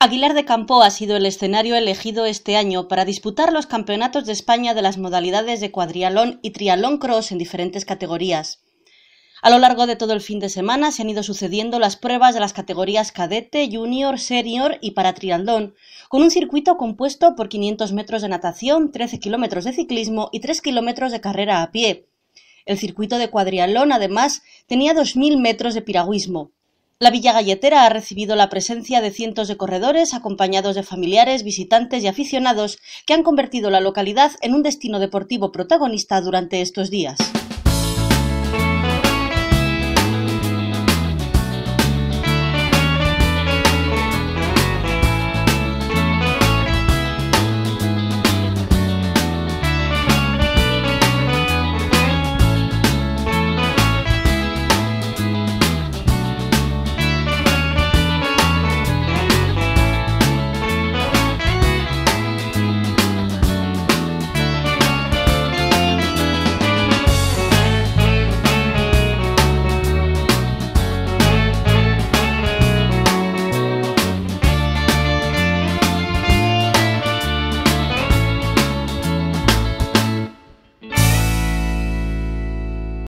Aguilar de Campo ha sido el escenario elegido este año para disputar los campeonatos de España de las modalidades de cuadrialón y triatlón cross en diferentes categorías. A lo largo de todo el fin de semana se han ido sucediendo las pruebas de las categorías cadete, junior, senior y para triatlón, con un circuito compuesto por 500 metros de natación, 13 kilómetros de ciclismo y 3 kilómetros de carrera a pie. El circuito de cuadrialón, además, tenía 2.000 metros de piragüismo. La Villa Galletera ha recibido la presencia de cientos de corredores acompañados de familiares, visitantes y aficionados que han convertido la localidad en un destino deportivo protagonista durante estos días.